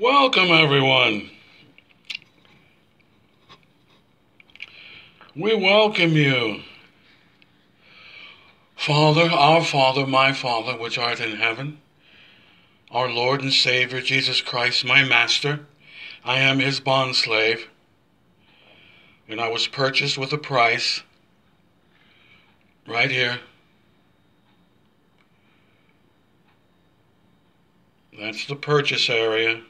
Welcome, everyone. We welcome you. Father, our Father, my Father, which art in heaven, our Lord and Savior, Jesus Christ, my Master, I am his bondslave, and I was purchased with a price right here. That's the purchase area.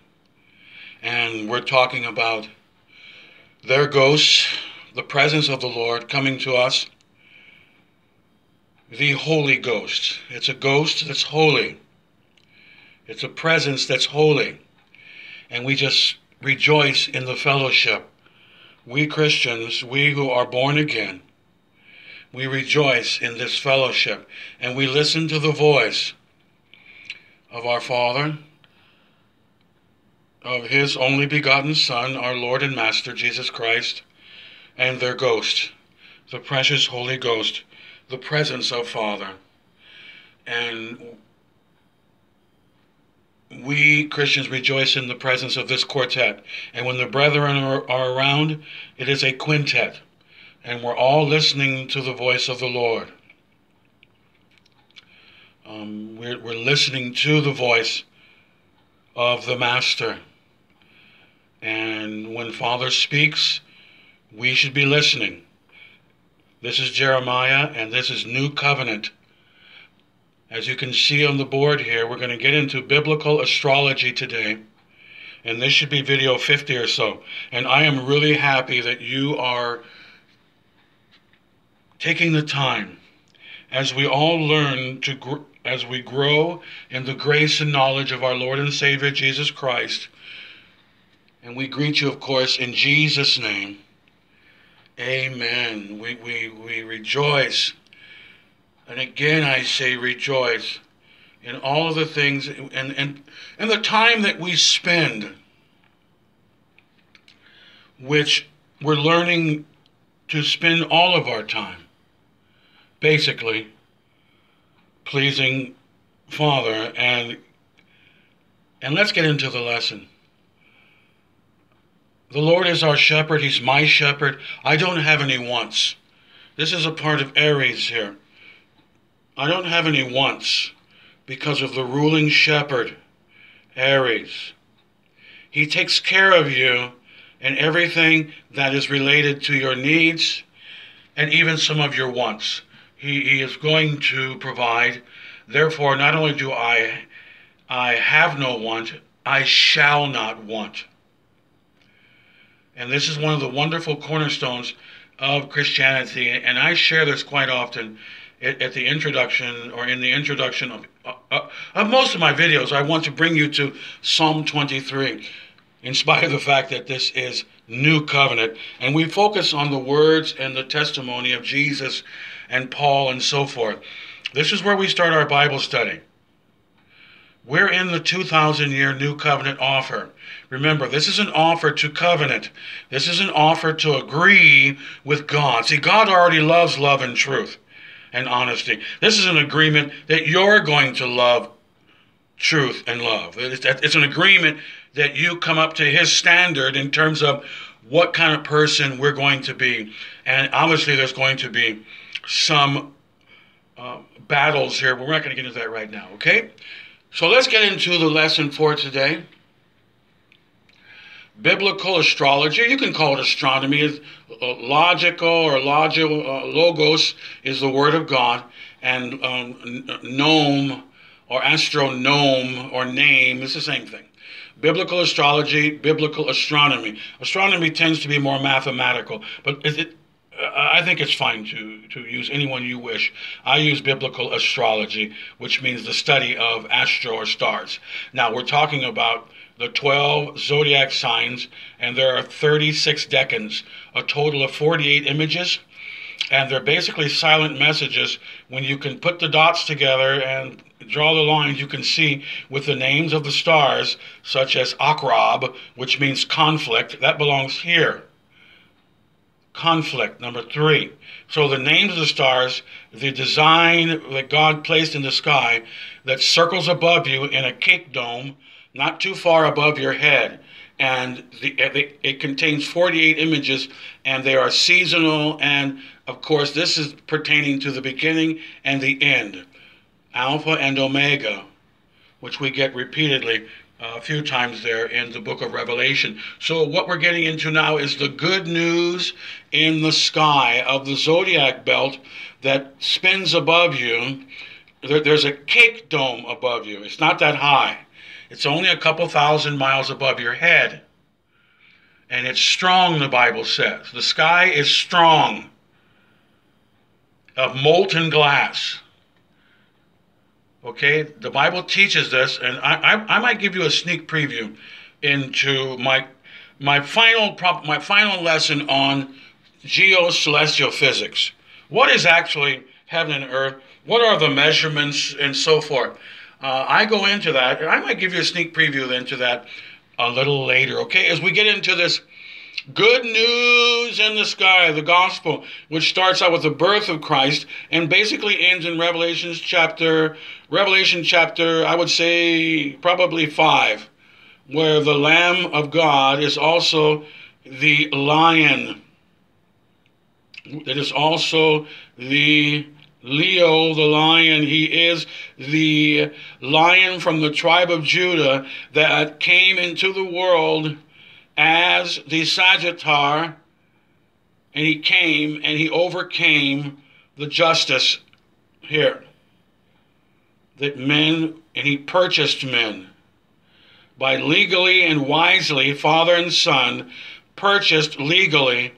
And we're talking about their ghosts, the presence of the Lord coming to us. The Holy Ghost. It's a ghost that's holy. It's a presence that's holy. And we just rejoice in the fellowship. We Christians, we who are born again, we rejoice in this fellowship and we listen to the voice of our Father, of His only begotten Son, our Lord and Master, Jesus Christ, and their ghost, the precious Holy Ghost, the presence of Father. And we Christians rejoice in the presence of this quartet. And when the brethren are, are around, it is a quintet. And we're all listening to the voice of the Lord. Um, we're, we're listening to the voice of the Master. And when Father speaks, we should be listening. This is Jeremiah, and this is New Covenant. As you can see on the board here, we're going to get into biblical astrology today. And this should be video 50 or so. And I am really happy that you are taking the time as we all learn to gr- as we grow in the grace and knowledge of our Lord and Savior Jesus Christ. And we greet you, of course, in Jesus' name. Amen. We, we, we rejoice. And again, I say rejoice in all of the things and, and, and the time that we spend, which we're learning to spend all of our time, basically, pleasing Father. And, and let's get into the lesson. The Lord is our shepherd. He's my shepherd. I don't have any wants. This is a part of Aries here. I don't have any wants because of the ruling shepherd, Aries. He takes care of you and everything that is related to your needs and even some of your wants. He, he is going to provide. Therefore, not only do I I have no want, I shall not want. And this is one of the wonderful cornerstones of Christianity. And I share this quite often at, the introduction or in the introduction of, uh, uh, of most of my videos. I want to bring you to Psalm 23, in spite of the fact that this is New Covenant. And we focus on the words and the testimony of Jesus and Paul and so forth. This is where we start our Bible study. We're in the 2,000 year New Covenant offer. Remember, this is an offer to covenant. This is an offer to agree with God. See, God already loves love and truth and honesty. This is an agreement that you're going to love truth and love. It's an agreement that you come up to His standard in terms of what kind of person we're going to be. And obviously, there's going to be some uh, battles here, but we're not going to get into that right now, okay? So let's get into the lesson for today. Biblical astrology, you can call it astronomy, is uh, logical or logical, uh, logos is the word of God, and um, nome or astronome or name is the same thing. Biblical astrology, biblical astronomy. Astronomy tends to be more mathematical, but it, I think it's fine to, to use anyone you wish. I use biblical astrology, which means the study of astro or stars. Now, we're talking about the 12 zodiac signs, and there are 36 decans, a total of 48 images. And they're basically silent messages. When you can put the dots together and draw the lines, you can see with the names of the stars, such as Akrab, which means conflict, that belongs here conflict. Number three. So the names of the stars, the design that God placed in the sky that circles above you in a cake dome. Not too far above your head. And uh, the, it contains 48 images, and they are seasonal. And of course, this is pertaining to the beginning and the end, Alpha and Omega, which we get repeatedly uh, a few times there in the book of Revelation. So, what we're getting into now is the good news in the sky of the zodiac belt that spins above you. there's a cake dome above you, it's not that high, it's only a couple thousand miles above your head. And it's strong, the Bible says. The sky is strong, of molten glass. Okay, the Bible teaches this, and I, I, I might give you a sneak preview into my my final prop, my final lesson on geocelestial physics. What is actually heaven and earth? What are the measurements and so forth? Uh, I go into that, and I might give you a sneak preview into that a little later. Okay, as we get into this Good news in the sky, the gospel, which starts out with the birth of Christ and basically ends in Revelations chapter, Revelation chapter, I would say probably five, where the Lamb of God is also the lion. It is also the Leo, the lion. He is the lion from the tribe of Judah that came into the world as the Sagittar, and he came and he overcame the justice here. That men, and he purchased men. By legally and wisely, father and son purchased legally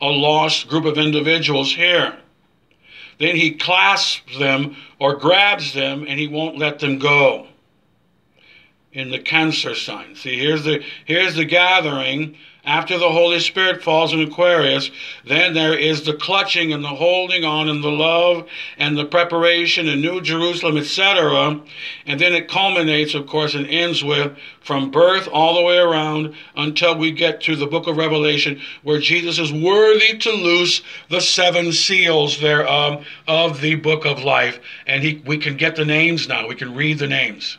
a lost group of individuals here. Then he clasps them or grabs them and he won't let them go in the cancer sign. See, here's the here's the gathering after the Holy Spirit falls in Aquarius, then there is the clutching and the holding on and the love and the preparation and New Jerusalem, etc. And then it culminates, of course, and ends with from birth all the way around until we get to the book of Revelation, where Jesus is worthy to loose the seven seals thereof um, of the book of life. And he, we can get the names now, we can read the names.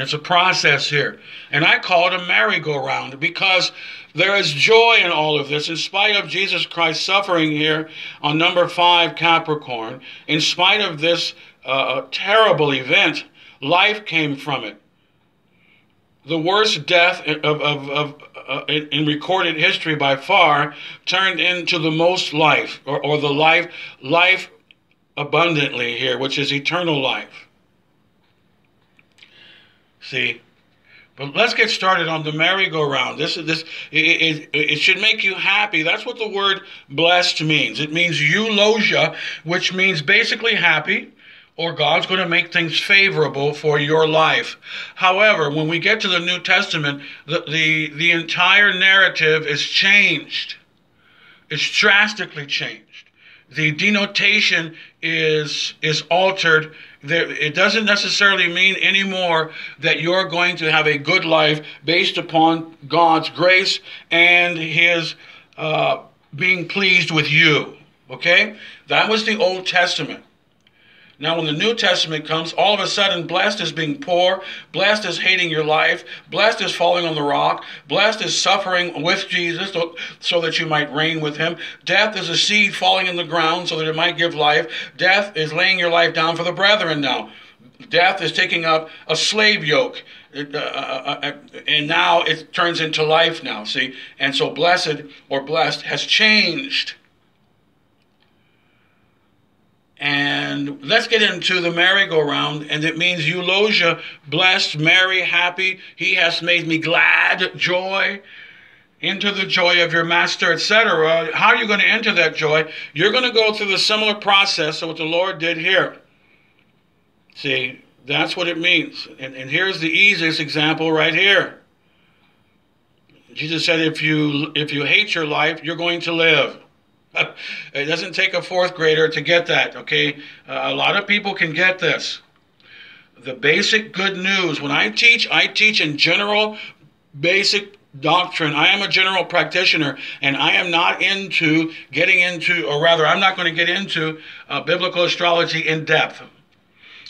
It's a process here. And I call it a merry-go-round because there is joy in all of this. In spite of Jesus Christ suffering here on number five, Capricorn, in spite of this uh, terrible event, life came from it. The worst death of, of, of uh, in, in, recorded history by far turned into the most life, or, or the life, life abundantly here, which is eternal life. See? But let's get started on the merry-go-round. This is this. It, it, it, should make you happy. That's what the word blessed means. It means eulogia, which means basically happy, or God's going to make things favorable for your life. However, when we get to the New Testament, the the, the entire narrative is changed. It's drastically changed. The denotation is is altered there, it doesn't necessarily mean anymore that you're going to have a good life based upon God's grace and His uh, being pleased with you. Okay? That was the Old Testament. Now, when the New Testament comes, all of a sudden, blessed is being poor, blessed is hating your life, blessed is falling on the rock, blessed is suffering with Jesus so that you might reign with him. Death is a seed falling in the ground so that it might give life. Death is laying your life down for the brethren now. Death is taking up a slave yoke. Uh, uh, uh, and now it turns into life now, see? And so blessed or blessed has changed. And let's get into the merry-go-round, and it means eulogia, blessed, merry, happy. He has made me glad, joy, into the joy of your master, etc. How are you going to enter that joy? You're going to go through the similar process of what the Lord did here. See, that's what it means. And, and here's the easiest example right here. Jesus said, if you if you hate your life, you're going to live. it doesn't take a fourth grader to get that, okay? Uh, a lot of people can get this. The basic good news, when I teach, I teach in general basic doctrine. I am a general practitioner, and I am not into getting into, or rather, I'm not going to get into uh, biblical astrology in depth.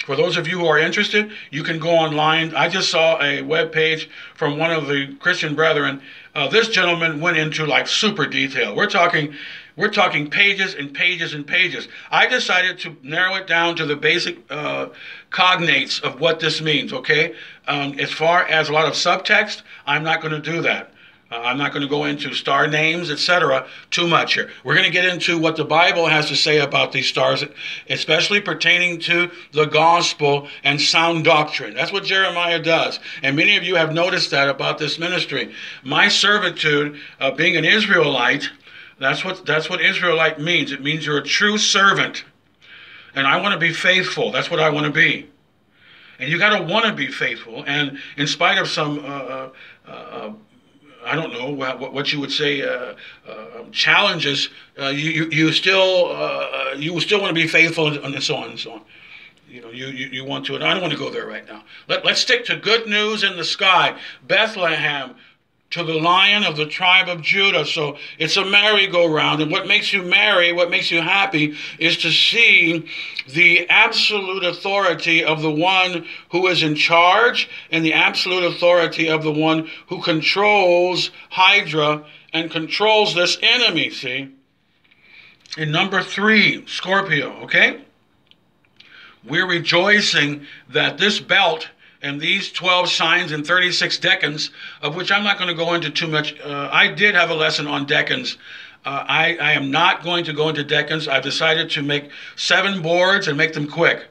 For those of you who are interested, you can go online. I just saw a web page from one of the Christian brethren. Uh, this gentleman went into like super detail. We're talking, we're talking pages and pages and pages. I decided to narrow it down to the basic uh, cognates of what this means. Okay, um, as far as a lot of subtext, I'm not going to do that. Uh, I'm not going to go into star names, etc., too much here. We're going to get into what the Bible has to say about these stars, especially pertaining to the gospel and sound doctrine. That's what Jeremiah does. And many of you have noticed that about this ministry. My servitude, uh, being an Israelite, that's what, that's what Israelite means. It means you're a true servant. And I want to be faithful. That's what I want to be. And you got to want to be faithful. And in spite of some uh, uh, uh I don't know what, what you would say uh, uh, challenges. Uh, you, you still uh, you still want to be faithful and so on and so on. You know, you, you, you want to, and I don't want to go there right now. Let, let's stick to good news in the sky. Bethlehem, to the lion of the tribe of Judah. So it's a merry-go-round. And what makes you merry, what makes you happy, is to see the absolute authority of the one who is in charge and the absolute authority of the one who controls Hydra and controls this enemy, see? In number three, Scorpio, okay? We're rejoicing that this belt and these 12 signs and 36 decans, of which I'm not going to go into too much. Uh, I did have a lesson on decans. Uh, I, I am not going to go into decans. I've decided to make seven boards and make them quick.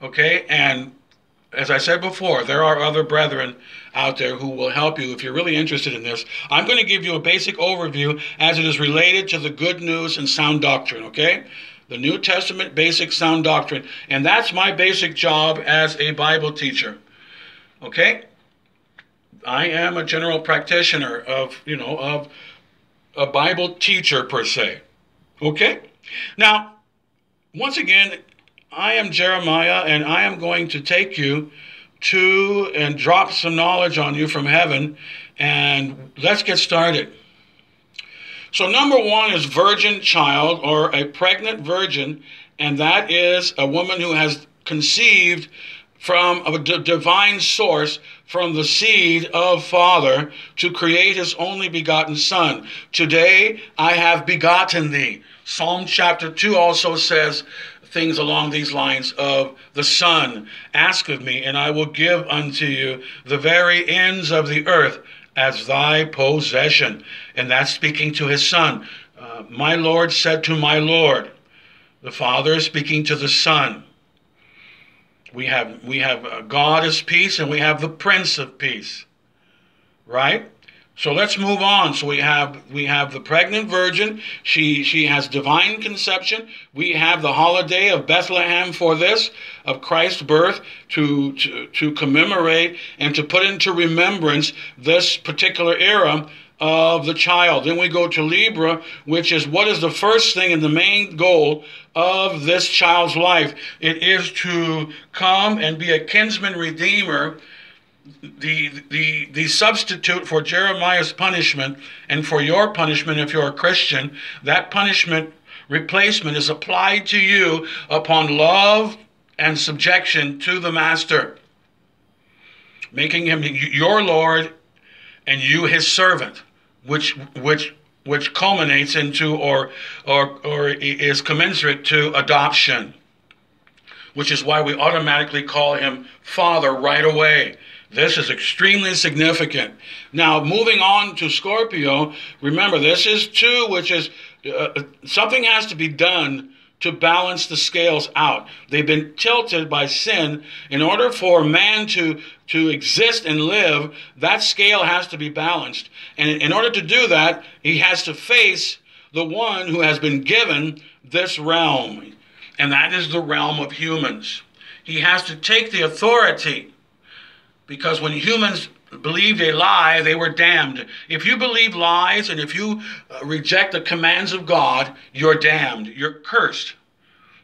Okay? And as I said before, there are other brethren out there who will help you if you're really interested in this. I'm going to give you a basic overview as it is related to the good news and sound doctrine, okay? The New Testament basic sound doctrine. And that's my basic job as a Bible teacher. Okay? I am a general practitioner of, you know, of a Bible teacher per se. Okay? Now, once again, I am Jeremiah and I am going to take you to and drop some knowledge on you from heaven and let's get started. So, number one is virgin child or a pregnant virgin, and that is a woman who has conceived from a d- divine source from the seed of Father to create his only begotten Son. Today I have begotten thee. Psalm chapter 2 also says things along these lines of the Son. Ask of me, and I will give unto you the very ends of the earth as thy possession. And that's speaking to his Son. Uh, my Lord said to my Lord, the Father is speaking to the Son. We have we have God as peace and we have the Prince of Peace. Right? So let's move on. So we have we have the pregnant virgin. She she has divine conception. We have the holiday of Bethlehem for this of Christ's birth to to, to commemorate and to put into remembrance this particular era of the child. Then we go to Libra, which is what is the first thing and the main goal of this child's life? It is to come and be a kinsman redeemer, the, the, the substitute for Jeremiah's punishment and for your punishment if you're a Christian. That punishment replacement is applied to you upon love and subjection to the master, making him your Lord and you his servant which which which culminates into or or or is commensurate to adoption which is why we automatically call him father right away. This is extremely significant. Now moving on to scorpio remember this is two which is uh, something has to be done to balance the scales out. They've been tilted by sin. In order for man to, to exist and live, that scale has to be balanced. And in order to do that, he has to face the one who has been given this realm, and that is the realm of humans. He has to take the authority because when humans believed a lie, they were damned. If you believe lies and if you uh, reject the commands of God, you're damned. You're cursed.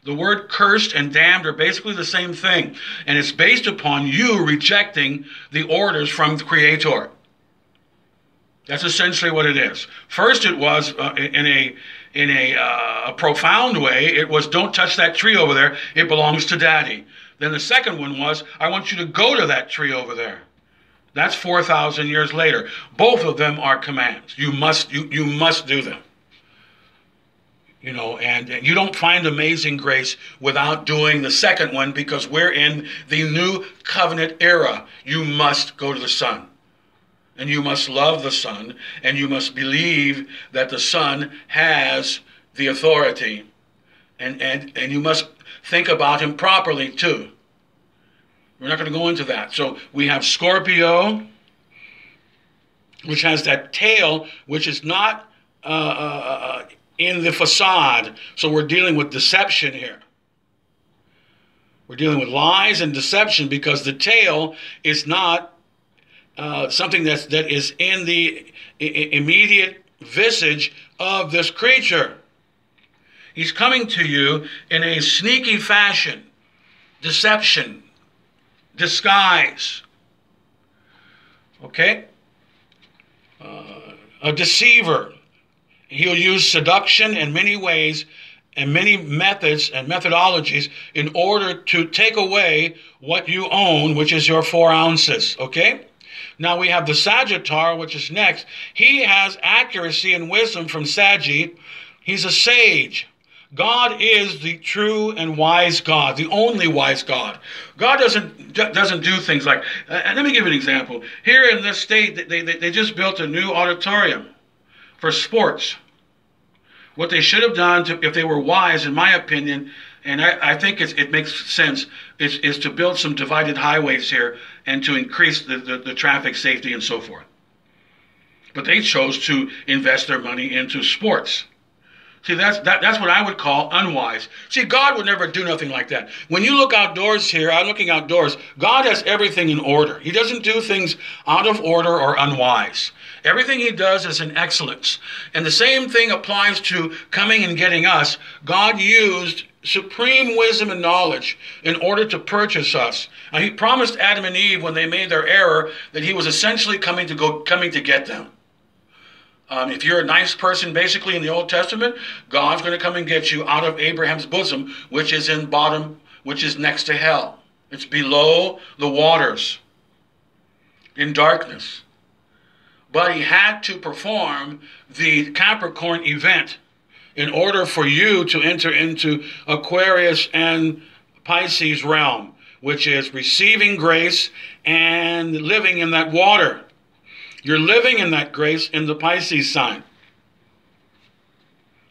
The word cursed and damned are basically the same thing, and it's based upon you rejecting the orders from the Creator. That's essentially what it is. First, it was uh, in a in a, uh, a profound way. It was don't touch that tree over there. It belongs to Daddy. Then the second one was, I want you to go to that tree over there. That's 4,000 years later. Both of them are commands. You must, you, you must do them. You know, and and you don't find amazing grace without doing the second one because we're in the new covenant era. You must go to the Son. And you must love the Son. And you must believe that the Son has the authority. And, and, and you must think about him properly too. We're not going to go into that. So we have Scorpio, which has that tail, which is not uh, uh, uh, in the facade. So we're dealing with deception here. We're dealing with lies and deception because the tail is not uh, something that's, that is in the I- immediate visage of this creature. He's coming to you in a sneaky fashion, deception, disguise. Okay? Uh, a deceiver. He'll use seduction in many ways and many methods and methodologies in order to take away what you own, which is your four ounces. Okay? Now we have the Sagittar, which is next. He has accuracy and wisdom from Sagi. He's a sage. God is the true and wise God, the only wise God. God doesn't doesn't do things like. Uh, let me give you an example. Here in this state, they, they, they just built a new auditorium for sports. What they should have done, to, if they were wise, in my opinion, and I, I think it makes sense, is, is to build some divided highways here and to increase the, the, the traffic safety and so forth. But they chose to invest their money into sports. See, that's that, that's what I would call unwise. See, God would never do nothing like that. When you look outdoors here, I'm looking outdoors, God has everything in order. He doesn't do things out of order or unwise. Everything he does is in excellence. And the same thing applies to coming and getting us. God used supreme wisdom and knowledge in order to purchase us. He promised Adam and Eve when they made their error that he was essentially coming to go coming to get them. Um, if you're a nice person, basically in the Old Testament, God's going to come and get you out of Abraham's bosom, which is in bottom, which is next to hell. It's below the waters, in darkness. But he had to perform the Capricorn event in order for you to enter into Aquarius and Pisces realm, which is receiving grace and living in that water. You're living in that grace in the Pisces sign.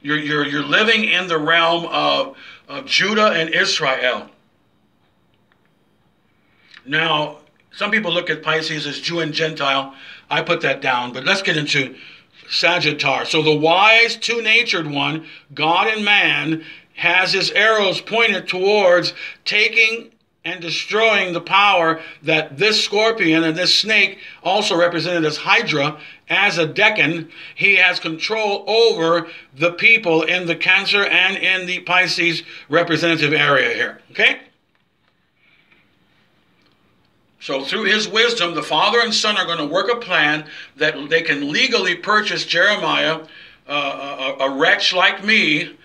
You're, you're, you're living in the realm of, of Judah and Israel. Now, some people look at Pisces as Jew and Gentile. I put that down, but let's get into Sagittarius. So the wise, two-natured one, God and man, has his arrows pointed towards taking and destroying the power that this scorpion and this snake, also represented as Hydra, as a decan, he has control over the people in the Cancer and in the Pisces representative area here. Okay? So, through his wisdom, the father and son are going to work a plan that they can legally purchase Jeremiah, uh, a, a wretch like me,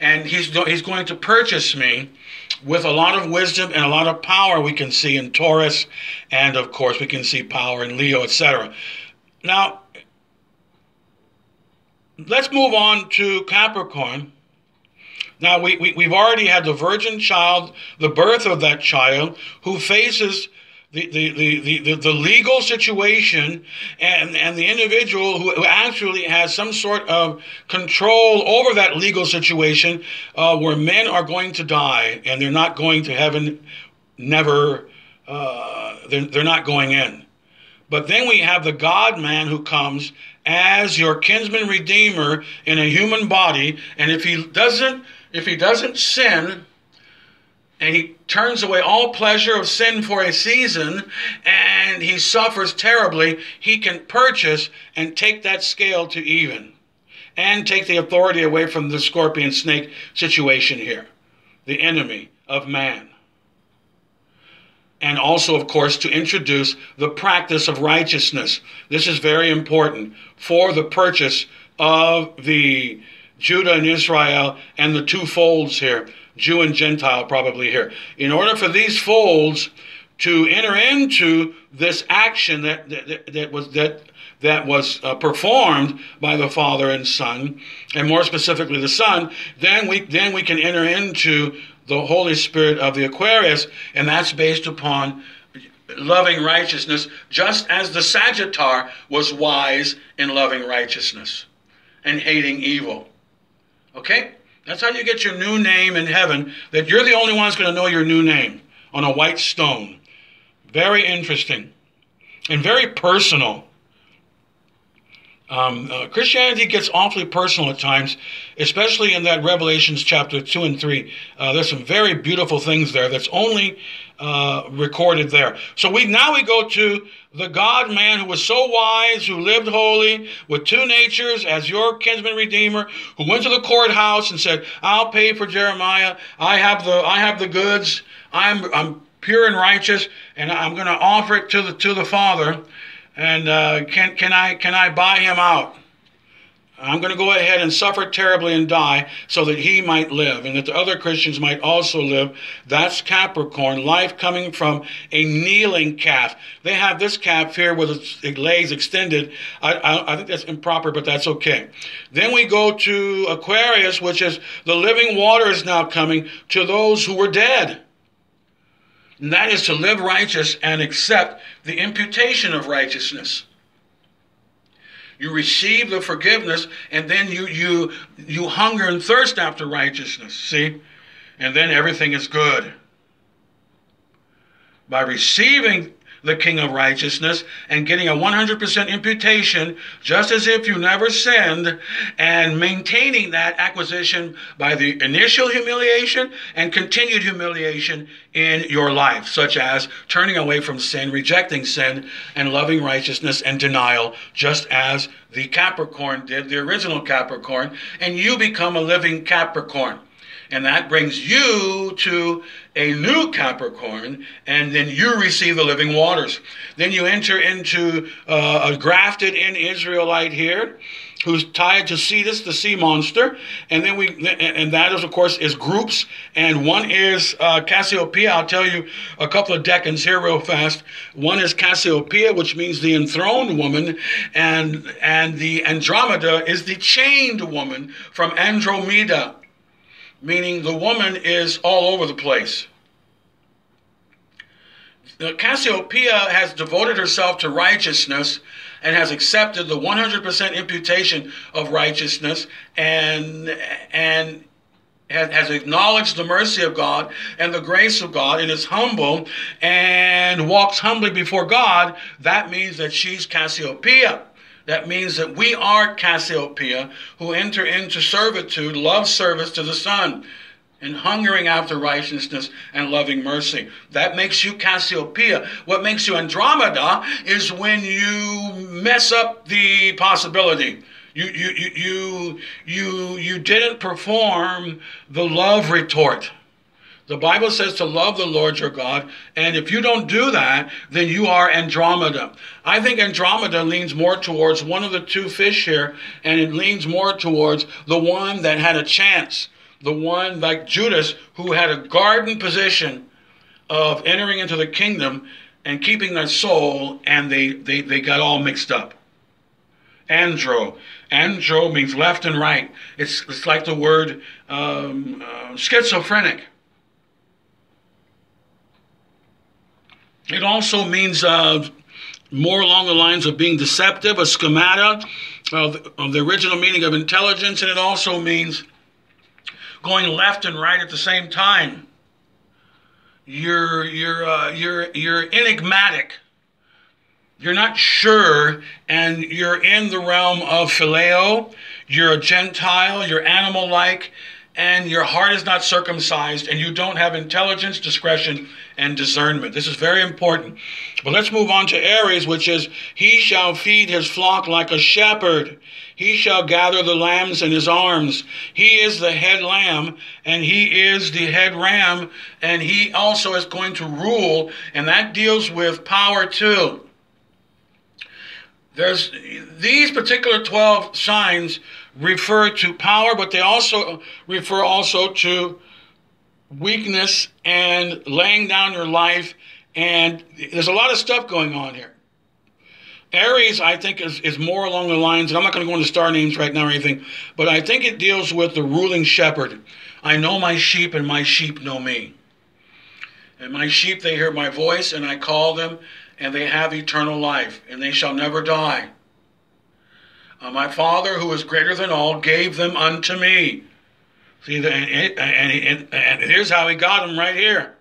and he's, he's going to purchase me with a lot of wisdom and a lot of power we can see in Taurus, and of course we can see power in Leo, etc. Now, let's move on to Capricorn. Now, we, we, we've already had the virgin child, the birth of that child, who faces the, the, the, the, the legal situation and, and the individual who, who actually has some sort of control over that legal situation uh, where men are going to die and they're not going to heaven, never, uh, they're, they're not going in. But then we have the God man who comes as your kinsman redeemer in a human body. And if he doesn't, if he doesn't sin, and he turns away all pleasure of sin for a season and he suffers terribly, he can purchase and take that scale to even and take the authority away from the scorpion snake situation here, the enemy of man. And also, of course, to introduce the practice of righteousness. This is very important for the purchase of the Judah and Israel and the two folds here Jew and Gentile probably here. In order for these folds to enter into this action that, that, that was that that was uh, performed by the Father and Son, and more specifically the Son, then we then we can enter into the Holy Spirit of the Aquarius, and that's based upon loving righteousness, just as the Sagittar was wise in loving righteousness and hating evil. Okay? That's how you get your new name in heaven, that you're the only one that's going to know your new name on a white stone. Very interesting and very personal. Um, uh, Christianity gets awfully personal at times, especially in that Revelations chapter 2 and 3. Uh, there's some very beautiful things there that's only uh, recorded there. So we now we go to the God man who was so wise, who lived holy, with two natures as your kinsman redeemer, who went to the courthouse and said, I'll pay for Jeremiah. I have the I have the goods. I'm I'm pure and righteous, and I'm going to offer it to the to the Father. And uh, can, can, I, can I buy him out? I'm going to go ahead and suffer terribly and die so that he might live and that the other Christians might also live. That's Capricorn, life coming from a kneeling calf. They have this calf here with its legs extended. I, I, I think that's improper, but that's okay. Then we go to Aquarius, which is the living water is now coming to those who were dead. And that is to live righteous and accept the imputation of righteousness. You receive the forgiveness, and then you you you hunger and thirst after righteousness. See? And then everything is good. By receiving the King of Righteousness, and getting a 100% imputation, just as if you never sinned, and maintaining that acquisition by the initial humiliation and continued humiliation in your life, such as turning away from sin, rejecting sin, and loving righteousness and denial, just as the Capricorn did, the original Capricorn, and you become a living Capricorn. And that brings you to a new Capricorn, and then you receive the living waters. Then you enter into uh, a grafted in Israelite here who's tied to Cetus, the sea monster, and then we, and that is of course is groups, and one is uh, Cassiopeia. I'll tell you a couple of decans here real fast. One is Cassiopeia, which means the enthroned woman, and and the Andromeda is the chained woman from Andromeda meaning the woman is all over the place. Cassiopeia has devoted herself to righteousness and has accepted the 100% imputation of righteousness and and has acknowledged the mercy of God and the grace of God and is humble and walks humbly before God, that means that she's Cassiopeia. That means that we are Cassiopeia who enter into servitude, love service to the Son, and hungering after righteousness and loving mercy. That makes you Cassiopeia. What makes you Andromeda is when you mess up the possibility. You, you, you, you, you, you didn't perform the love retort. The Bible says to love the Lord your God, and if you don't do that, then you are Andromeda. I think Andromeda leans more towards one of the two fish here, and it leans more towards the one that had a chance, the one like Judas who had a garden position of entering into the kingdom and keeping that soul, and they, they, they got all mixed up. Andro. Andro means left and right. It's, it's like the word um, uh, schizophrenic. It also means uh, more along the lines of being deceptive, a schemata of, of the original meaning of intelligence, and it also means going left and right at the same time. You're you're uh, you're you're enigmatic. You're not sure, and you're in the realm of phileo. You're a Gentile. You're animal-like, and your heart is not circumcised, and you don't have intelligence, discretion, and discernment. This is very important. But let's move on to Aries, which is He shall feed his flock like a shepherd. He shall gather the lambs in his arms. He is the head lamb, and he is the head ram, and he also is going to rule, and that deals with power too. There's these particular 12 signs refer to power, but they also refer also to weakness and laying down your life. And there's a lot of stuff going on here. Aries, I think, is, is more along the lines, and I'm not going to go into star names right now or anything, but I think it deals with the ruling shepherd. I know my sheep, and my sheep know me. And my sheep, they hear my voice, and I call them, and they have eternal life, and they shall never die. Uh, my Father, who is greater than all, gave them unto me. See, and, and, and, and here's how he got them right here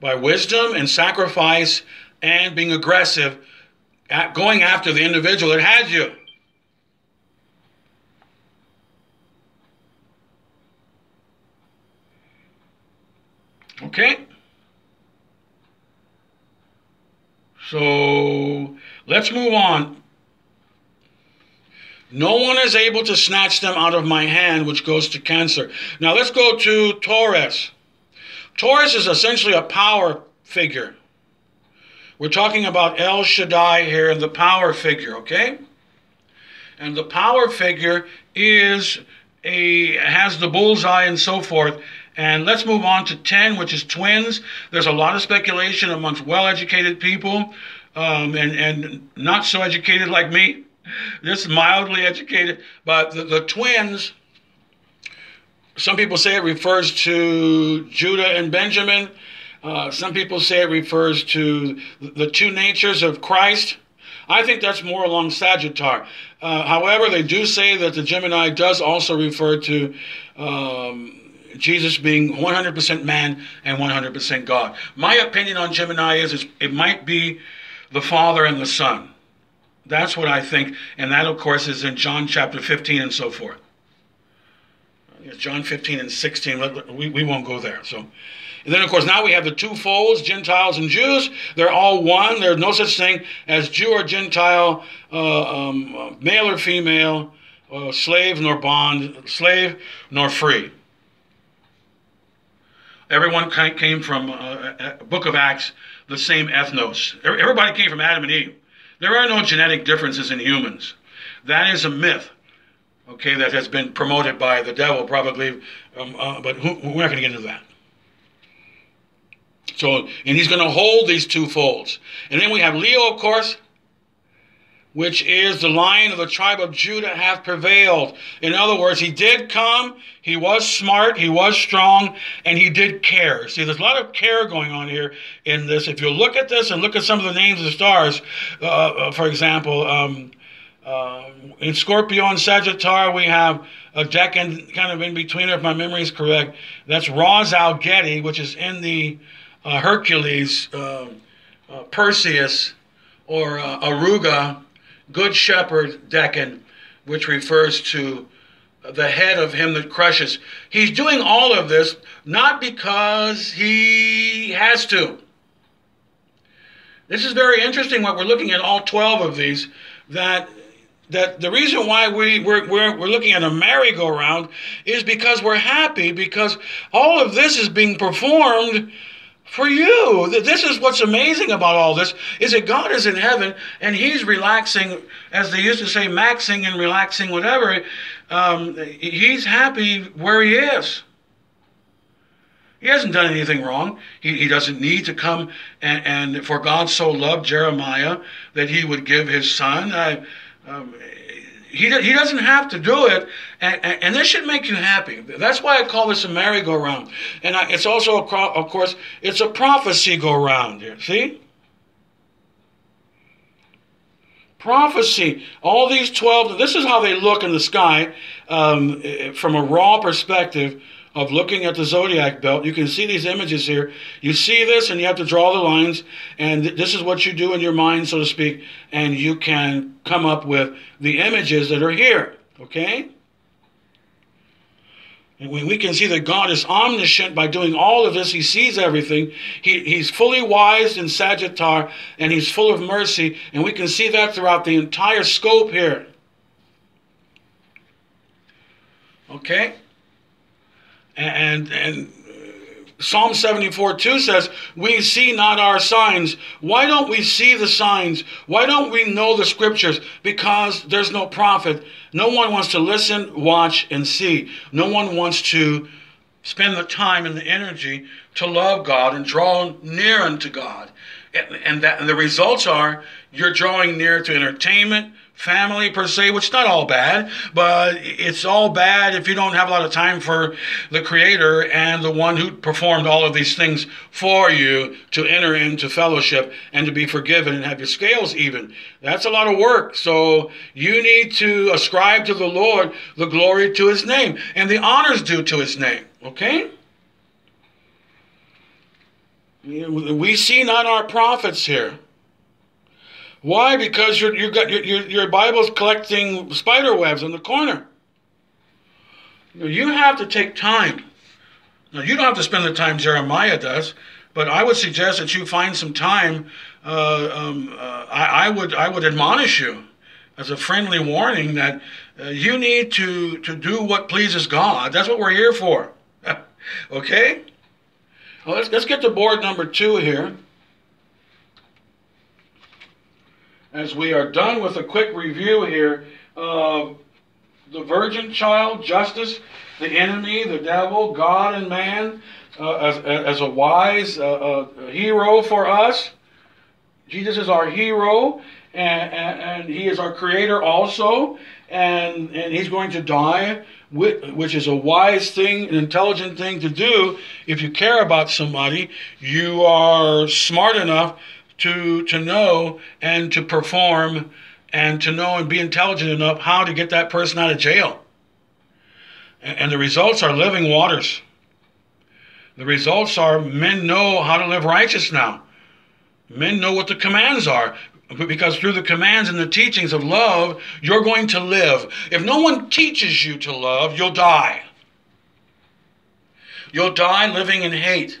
by wisdom and sacrifice and being aggressive going after the individual that had you. Okay? So let's move on. No one is able to snatch them out of my hand, which goes to Cancer. Now let's go to Taurus. Taurus is essentially a power figure. We're talking about El Shaddai here and the power figure, okay? And the power figure is a has the bullseye and so forth. And let's move on to 10, which is twins. There's a lot of speculation amongst well-educated people um, and, and not so educated like me, just mildly educated. But the, the twins, some people say it refers to Judah and Benjamin. Uh, some people say it refers to the two natures of Christ. I think that's more along Sagittarius. Uh, however, they do say that the Gemini does also refer to um, Jesus being 100% man and 100% God. My opinion on Gemini is, is it might be the Father and the Son. That's what I think. And that, of course, is in John chapter 15 and so forth. John 15 and 16. We, we won't go there. So. And then, of course, now we have the two folds, Gentiles and Jews. They're all one. There's no such thing as Jew or Gentile, uh, um, male or female, uh, slave nor bond, slave nor free. Everyone came from uh, uh, Book of Acts, the same ethnos. Everybody came from Adam and Eve. There are no genetic differences in humans. That is a myth, okay, that has been promoted by the devil, probably, um, uh, but who, we're not going to get into that. So, and he's going to hold these two folds. And then we have Leo, of course, which is the lion of the tribe of Judah hath prevailed. In other words, he did come, he was smart, he was strong, and he did care. See, there's a lot of care going on here in this. If you look at this and look at some of the names of the stars, uh, uh, for example, um, uh, in Scorpio and Sagittarius, we have a decan kind of in between, if my memory is correct. That's Ras Algethi, which is in the uh, Hercules, uh, uh, Perseus, or Aruga, Good Shepherd Decan, which refers to the head of him that crushes. He's doing all of this not because he has to. This is very interesting what we're looking at all 12 of these that that the reason why we, we're, we're, we're looking at a merry-go-round is because we're happy because all of this is being performed for you. This is what's amazing about all this is that God is in heaven and He's relaxing, as they used to say, maxing and relaxing, whatever. Um, he's happy where He is. He hasn't done anything wrong. He, he doesn't need to come and, and for God so loved Jeremiah that He would give His Son. I, um, he, he doesn't have to do it, and, and, this should make you happy. That's why I call this a merry-go-round. And I, it's also, a, of course, it's a prophecy go-round here. See? Prophecy. All these 12, this is how they look in the sky um, from a raw perspective of looking at the zodiac belt. You can see these images here. You see this, and you have to draw the lines, and this is what you do in your mind, so to speak, and you can come up with the images that are here. Okay? And when we can see that God is omniscient by doing all of this, He sees everything. He, he's fully wise in Sagittar, and He's full of mercy, and we can see that throughout the entire scope here. Okay? And, and uh, Psalm 74 2 says, We see not our signs. Why don't we see the signs? Why don't we know the scriptures? Because there's no prophet. No one wants to listen, watch, and see. No one wants to spend the time and the energy to love God and draw near unto God. And, and that and the results are you're drawing near to entertainment, family per se, which is not all bad, but it's all bad if you don't have a lot of time for the Creator and the one who performed all of these things for you to enter into fellowship and to be forgiven and have your scales even. That's a lot of work. So you need to ascribe to the Lord the glory to His name and the honors due to His name. Okay? We see not our prophets here. Why? Because you're, you got, your, your Bible's collecting spider webs in the corner. You have to take time. Now, you don't have to spend the time Jeremiah does, but I would suggest that you find some time. Uh, um, uh, I, I, would, I would admonish you as a friendly warning that uh, you need to, to do what pleases God. That's what we're here for. okay? Well, let's, let's get to board number two here. As we are done with a quick review here of the virgin child, justice, the enemy, the devil, God, and man, uh, as, as a wise uh, uh, hero for us. Jesus is our hero, and, and, and, he is our creator also, and, and he's going to die, which is a wise thing, an intelligent thing to do. If you care about somebody, you are smart enough to to know and to perform and to know and be intelligent enough how to get that person out of jail. And, and the results are living waters. The results are men know how to live righteous now. Men know what the commands are because through the commands and the teachings of love, you're going to live. If no one teaches you to love, you'll die. You'll die living in hate.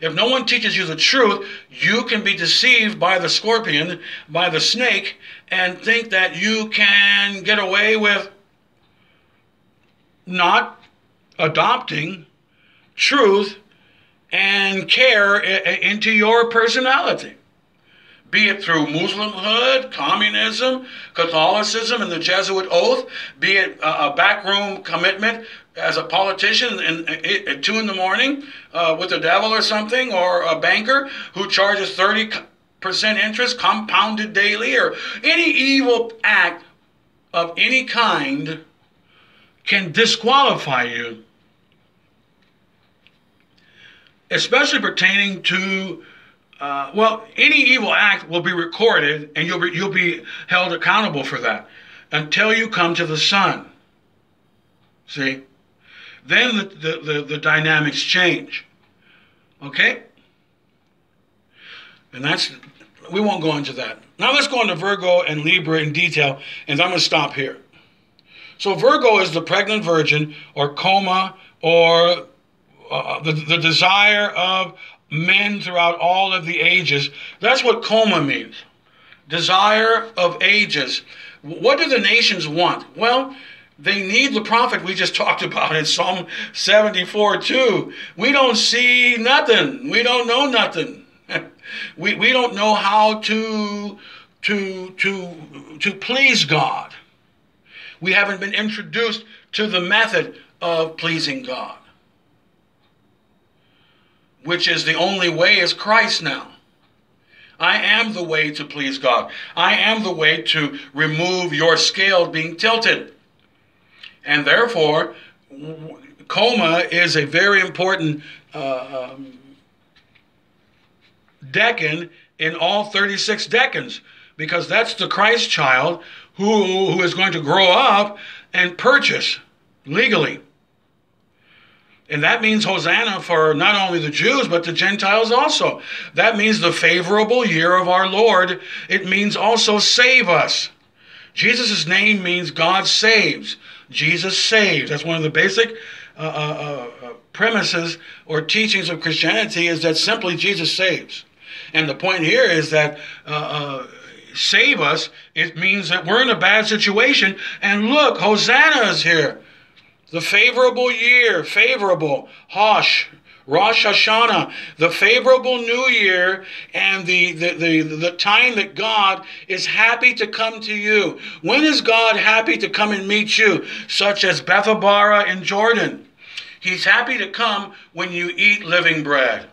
If no one teaches you the truth, you can be deceived by the scorpion, by the snake, and think that you can get away with not adopting truth and care into your personality. Be it through Muslimhood, communism, Catholicism, and the Jesuit oath, be it a backroom commitment as a politician in, in, at two in the morning uh, with the devil or something, or a banker who charges 30% interest compounded daily, or any evil act of any kind can disqualify you, especially pertaining to. Uh, well, any evil act will be recorded, and you'll be, you'll be held accountable for that until you come to the Son. See? then the, the, the, the dynamics change. Okay? And that's, we won't go into that. Now let's go into Virgo and Libra in detail, and I'm going to stop here. So Virgo is the pregnant virgin or coma or uh, the, the desire of men throughout all of the ages. That's what coma means. Desire of ages. What do the nations want? Well, they need the prophet we just talked about in Psalm 74 2. We don't see nothing. We don't know nothing. we, we don't know how to, to, to, to please God. We haven't been introduced to the method of pleasing God, which is the only way is Christ now. I am the way to please God. I am the way to remove your scale being tilted. And therefore, coma is a very important uh, um, decan in all 36 decans because that's the Christ child who, who is going to grow up and purchase legally. And that means Hosanna for not only the Jews, but the Gentiles also. That means the favorable year of our Lord. It means also save us. Jesus' name means God saves. Jesus saves. That's one of the basic uh, uh, uh, premises or teachings of Christianity is that simply Jesus saves. And the point here is that uh, uh, save us, it means that we're in a bad situation. And look, Hosanna is here. The favorable year, favorable, Hosh, Rosh Hashanah, the favorable new year, and the, the, the, the time that God is happy to come to you. When is God happy to come and meet you? Such as Bethabara in Jordan. He's happy to come when you eat living bread.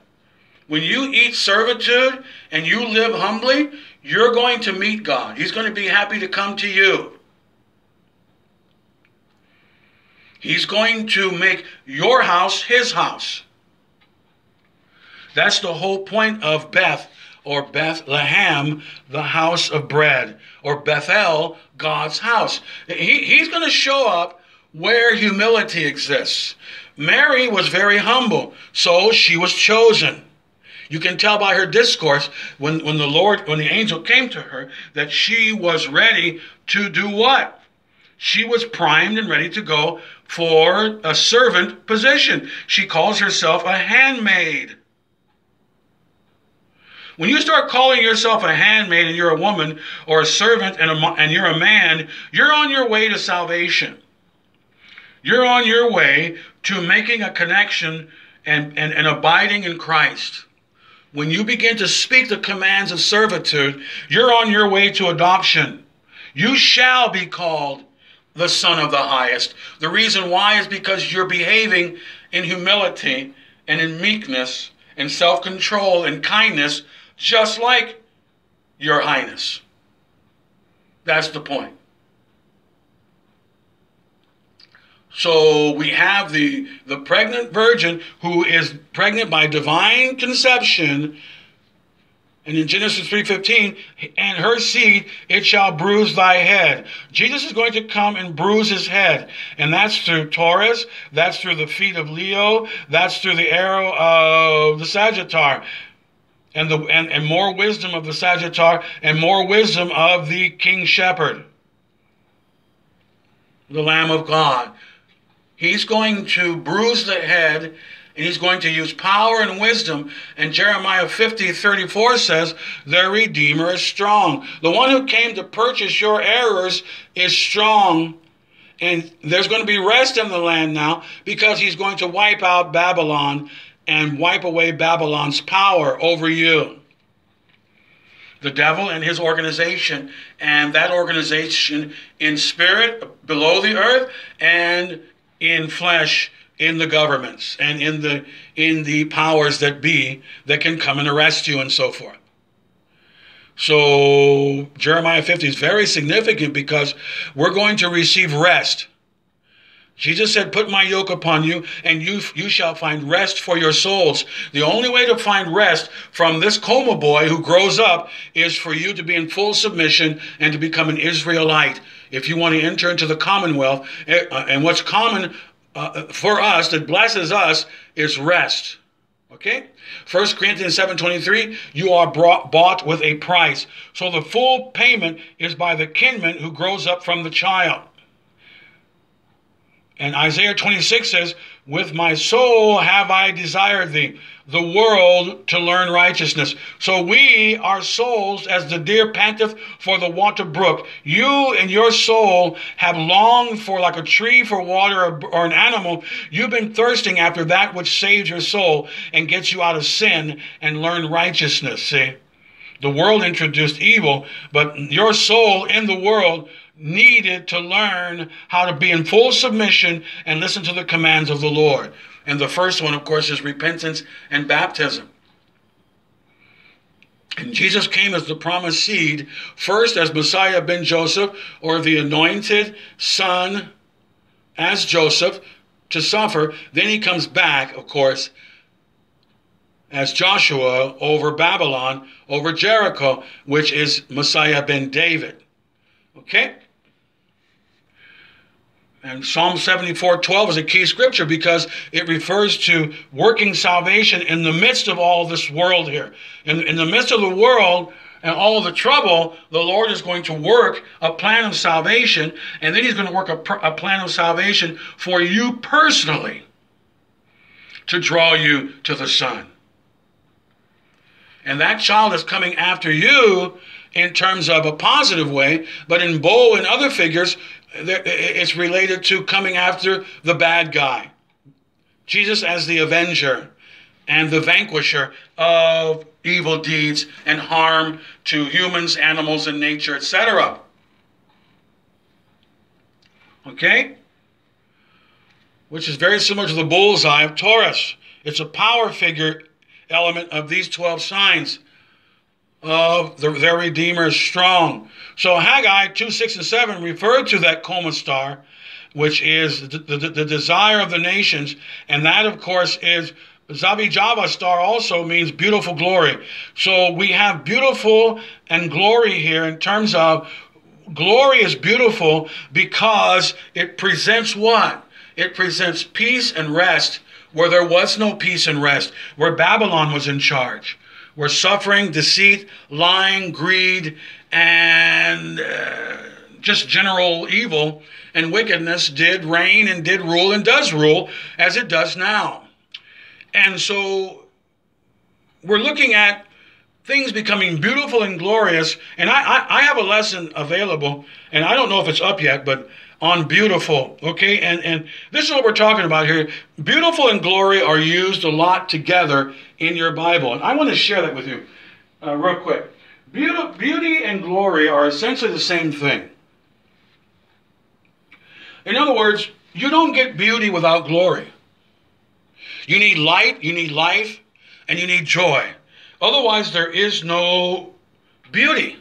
When you eat servitude and you live humbly, you're going to meet God. He's going to be happy to come to you. He's going to make your house his house. That's the whole point of Beth or Bethlehem, the house of bread, or Bethel, God's house. He, he's going to show up where humility exists. Mary was very humble, so she was chosen. You can tell by her discourse when, when the Lord, when the angel came to her, that she was ready to do what? She was primed and ready to go for a servant position. She calls herself a handmaid. When you start calling yourself a handmaid and you're a woman or a servant and, a, and you're a man, you're on your way to salvation. You're on your way to making a connection and, and, and abiding in Christ. When you begin to speak the commands of servitude, you're on your way to adoption. You shall be called the Son of the Highest. The reason why is because you're behaving in humility and in meekness and self control and kindness just like your highness. That's the point. So we have the, the pregnant virgin who is pregnant by divine conception. And in Genesis 3:15, and her seed it shall bruise thy head. Jesus is going to come and bruise his head. And that's through Taurus, that's through the feet of Leo, that's through the arrow of the Sagittar and the and, and more wisdom of the Sagittar and more wisdom of the King Shepherd, the Lamb of God. He's going to bruise the head and he's going to use power and wisdom. And Jeremiah 50, 34 says, The Redeemer is strong. The one who came to purchase your errors is strong. And there's going to be rest in the land now because he's going to wipe out Babylon and wipe away Babylon's power over you. The devil and his organization, and that organization in spirit below the earth and in flesh in the governments and in the in the powers that be that can come and arrest you and so forth. So Jeremiah 50 is very significant because we're going to receive rest Jesus said, Put my yoke upon you, and you, you shall find rest for your souls. The only way to find rest from this coma boy who grows up is for you to be in full submission and to become an Israelite. If you want to enter into the commonwealth, eh, uh, and what's common uh, for us that blesses us is rest. Okay? 1 Corinthians 7:23, you are brought, bought with a price. So the full payment is by the kinman who grows up from the child. And Isaiah 26 says, With my soul have I desired thee, the world to learn righteousness. So we, our souls, as the deer panteth for the water brook, you and your soul have longed for like a tree for water or, or an animal. You've been thirsting after that which saves your soul and gets you out of sin and learn righteousness. See? The world introduced evil, but your soul in the world needed to learn how to be in full submission and listen to the commands of the Lord. And the first one, of course, is repentance and baptism. And Jesus came as the promised seed, first as Messiah ben Joseph, or the anointed son as Joseph to suffer. Then he comes back, of course, as Joshua over Babylon, over Jericho, which is Messiah ben David. Okay? And Psalm 74 12 is a key scripture because it refers to working salvation in the midst of all this world here. In, in the midst of the world and all the trouble, the Lord is going to work a plan of salvation, and then He's going to work a, a plan of salvation for you personally to draw you to the Son. And that child is coming after you in terms of a positive way, but in Bo and other figures, it's related to coming after the bad guy. Jesus as the avenger and the vanquisher of evil deeds and harm to humans, animals, and nature, etc. Okay? which is very similar to the bullseye of Taurus. It's a power figure element of these 12 signs of the, their Redeemer is strong. So Haggai 2, 6, and 7 refer to that coma star, which is the, the, the desire of the nations. And that, of course, is Zavijava star also means beautiful glory. So we have beautiful and glory here in terms of glory is beautiful because it presents what? It presents peace and rest where there was no peace and rest, where Babylon was in charge, where suffering, deceit, lying, greed, and uh, just general evil and wickedness did reign and did rule and does rule as it does now. And so we're looking at things becoming beautiful and glorious. And I, I, I, have a lesson available, and I don't know if it's up yet, but on beautiful. Okay, and and this is what we're talking about here. Beautiful and glory are used a lot together in your Bible, and I want to share that with you uh, real quick. Beauty, beauty and glory are essentially the same thing. In other words, you don't get beauty without glory. You need light, you need life, and you need joy. Otherwise, there is no beauty.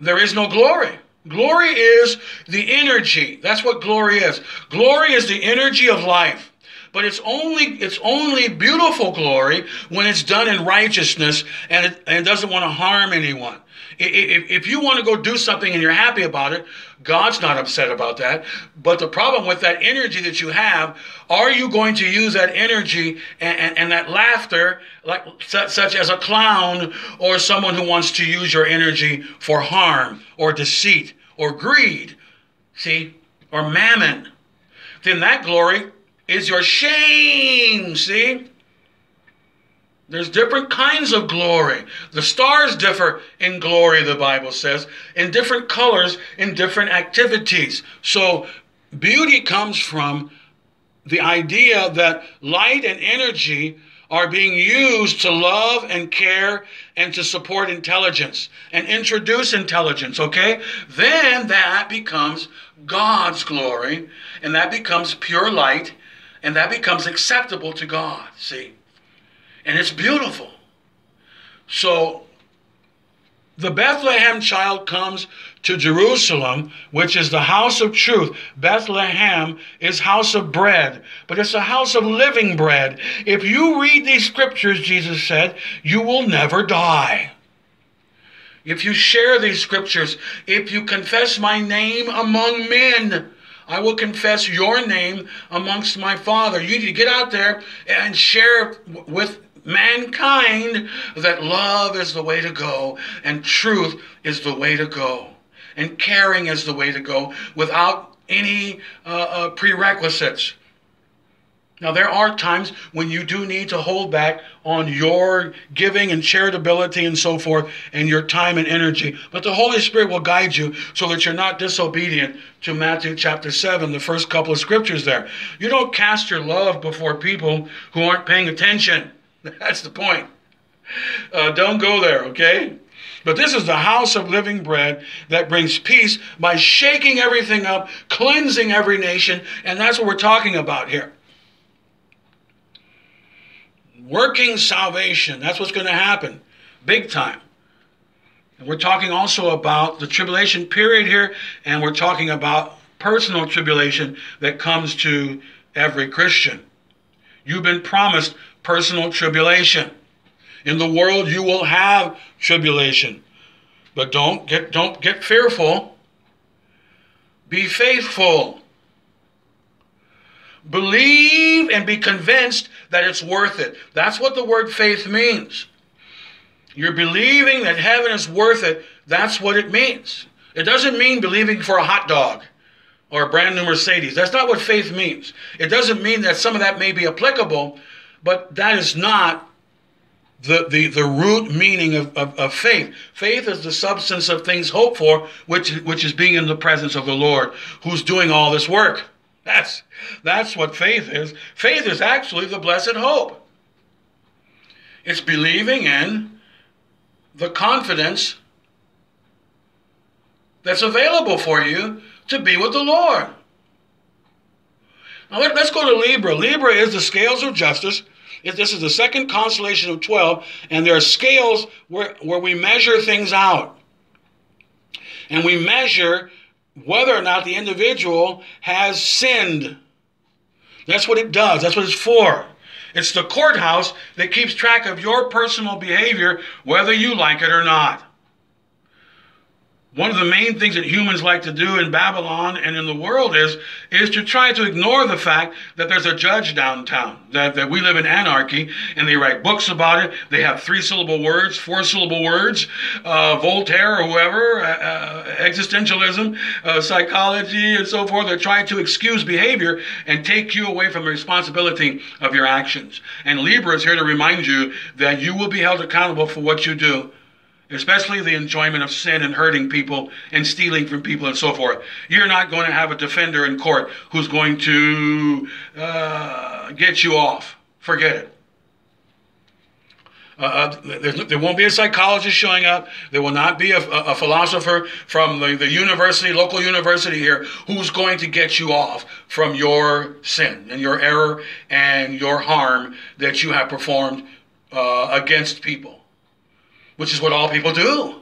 There is no glory. Glory is the energy. That's what glory is. Glory is the energy of life. But it's only it's only beautiful glory when it's done in righteousness and it, and it doesn't want to harm anyone. If, if you want to go do something and you're happy about it, God's not upset about that. But the problem with that energy that you have, are you going to use that energy and, and, and that laughter, like such as a clown or someone who wants to use your energy for harm or deceit or greed, see, or mammon? Then that glory is your shame, see? There's different kinds of glory. The stars differ in glory, the Bible says, in different colors, in different activities. So beauty comes from the idea that light and energy are being used to love and care and to support intelligence and introduce intelligence, okay? Then that becomes God's glory and that becomes pure light and that becomes acceptable to God, see? and it's beautiful. So the Bethlehem child comes to Jerusalem, which is the house of truth. Bethlehem is house of bread, but it's a house of living bread. If you read these scriptures, Jesus said, you will never die. If you share these scriptures, if you confess my name among men, I will confess your name amongst my Father. You need to get out there and share with mankind that love is the way to go and truth is the way to go and caring is the way to go without any uh, uh, prerequisites. Now, there are times when you do need to hold back on your giving and charitability and so forth, and your time and energy. But the Holy Spirit will guide you so that you're not disobedient to Matthew chapter 7, the first couple of scriptures there. You don't cast your love before people who aren't paying attention. That's the point. Uh, don't go there, okay? But this is the house of living bread that brings peace by shaking everything up, cleansing every nation, and that's what we're talking about here. Working salvation, that's what's going to happen, big time. And we're talking also about the tribulation period here, and we're talking about personal tribulation that comes to every Christian. You've been promised personal tribulation. In the world you will have tribulation. But don't get don't get fearful. Be faithful. Believe and be convinced that it's worth it. That's what the word faith means. You're believing that heaven is worth it. That's what it means. It doesn't mean believing for a hot dog or a brand new Mercedes. That's not what faith means. It doesn't mean that some of that may be applicable, but that is not the, the, the root meaning of, of, of, faith. Faith is the substance of things hoped for, which, which is being in the presence of the Lord, who's doing all this work. That's, that's what faith is. Faith is actually the blessed hope. It's believing in the confidence that's available for you to be with the Lord. Now let, us go to Libra. Libra is the scales of justice. This is the second constellation of 12, and there are scales where, where we measure things out. And we measure whether or not the individual has sinned. That's what it does, that's what it's for. It's the courthouse that keeps track of your personal behavior, whether you like it or not. One of the main things that humans like to do in Babylon and in the world is, is to try to ignore the fact that there's a judge downtown, that, that we live in anarchy, and they write books about it. They have three syllable words, four syllable words, uh, Voltaire or whoever, uh, uh, existentialism, uh, psychology, and so forth. They're trying to excuse behavior and take you away from the responsibility of your actions. And Libra is here to remind you that you will be held accountable for what you do especially the enjoyment of sin and hurting people and stealing from people and so forth. You're not going to have a defender in court who's going to uh, get you off. Forget it. Uh, uh there won't be a psychologist showing up. There will not be a, a philosopher from the, the, university, local university here, who's going to get you off from your sin and your error and your harm that you have performed uh, against people which is what all people do.